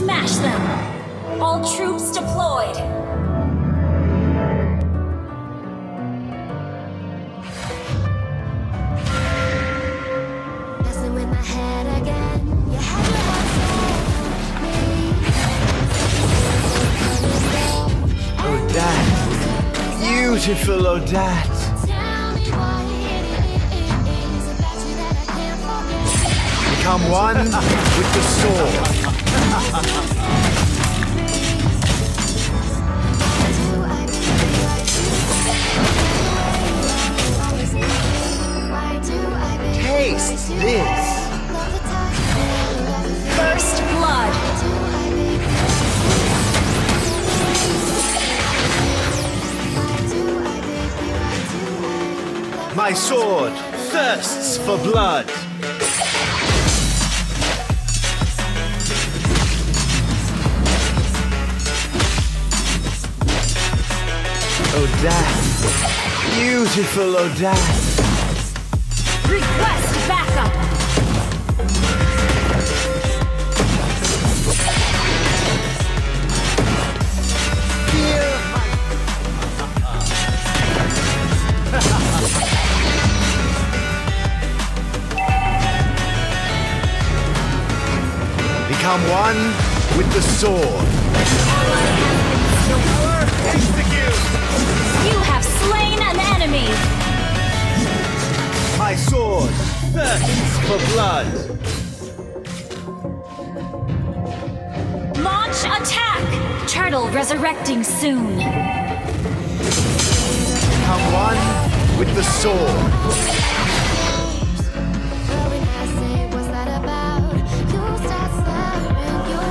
Smash them! All troops deployed! Messing with my head again. You had your heart Odette. Beautiful Odette. Tell me what it is about you that I can't forget. Become one with the sword. Taste this. I love the touch, love the feel? First blood! Do I baby, why do I baby, why do I love My sword thirsts for blood. Odette. Beautiful Odette. Request backup! Become one with the sword. Have slain an enemy! My sword thirsts for blood. Launch attack! Turtle resurrecting soon. Become one with the sword. When I say what's that about, you start slurring your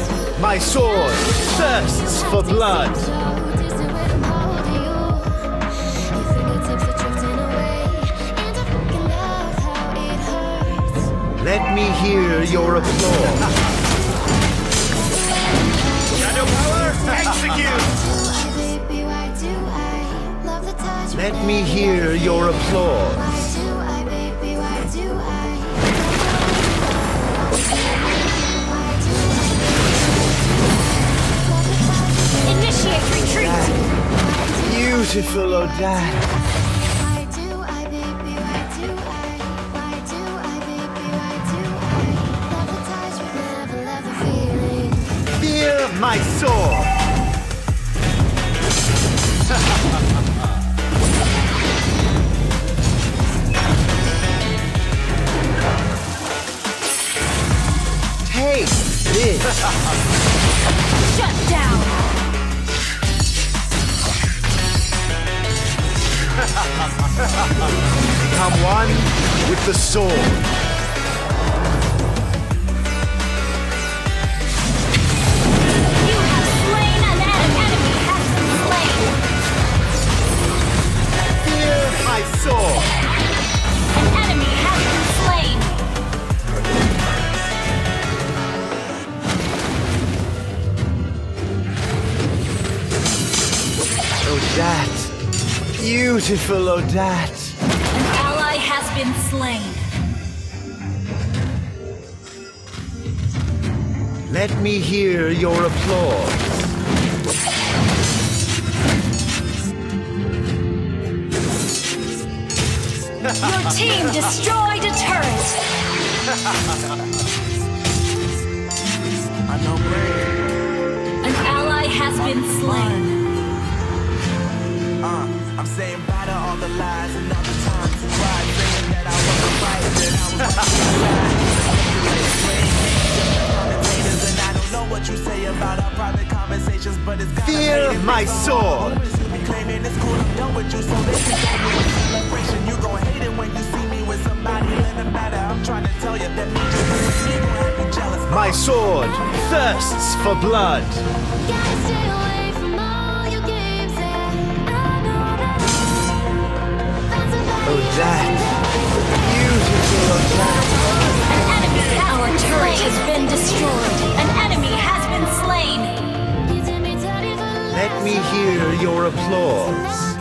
words. My sword thirsts for blood. Let me hear your applause. Shadow power, execute! Why, baby, why do I love the touch? Let me hear your applause. Why do I, baby, why do I? Why do I? Initiate retreat! Beautiful Odette. My sword. Taste this. Shut down! Become one with the sword. Odette. Beautiful Odette. An ally has been slain. Let me hear your applause. Your team destroyed a turret! I know brain. An ally has been slain. Uh, I'm saying bye to all the lies and all the times you tried saying that I wasn't right, that I was commentators, and I don't know what you say about our private conversations, but it's gotta Fear my make some sword. be claiming it's cool, I'm done with you, so they can throw you a celebration. You gon' hate it when you see me with somebody living better. I'm trying to tell you that me just being with gon' have jealous. My sword thirsts for blood. that. Beautiful. An enemy turret has been destroyed. An enemy has been slain. Let me hear your applause.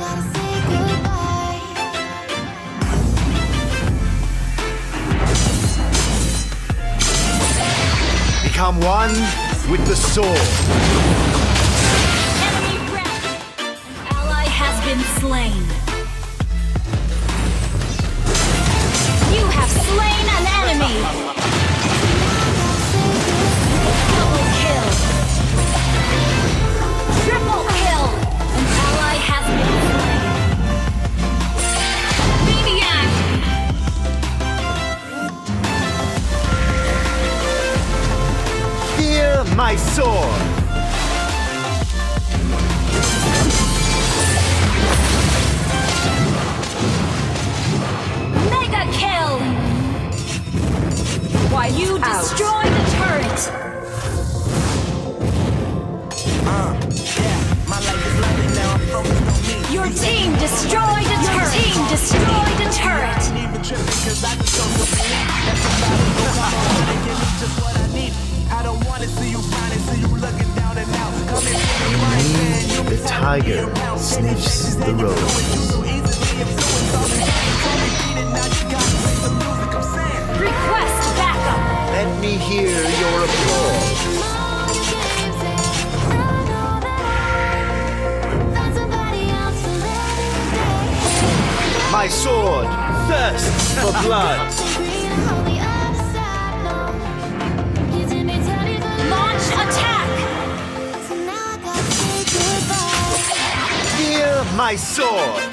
become one with the sword. Enemy. Ally has been slain. have slain an enemy! tiger sniffs the rose. Request backup! Let me hear your applause. My sword thirsts for blood. my sword.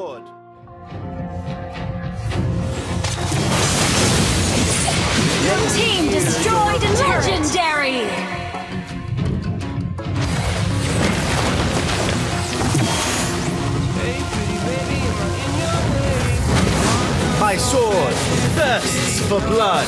thirst for blood.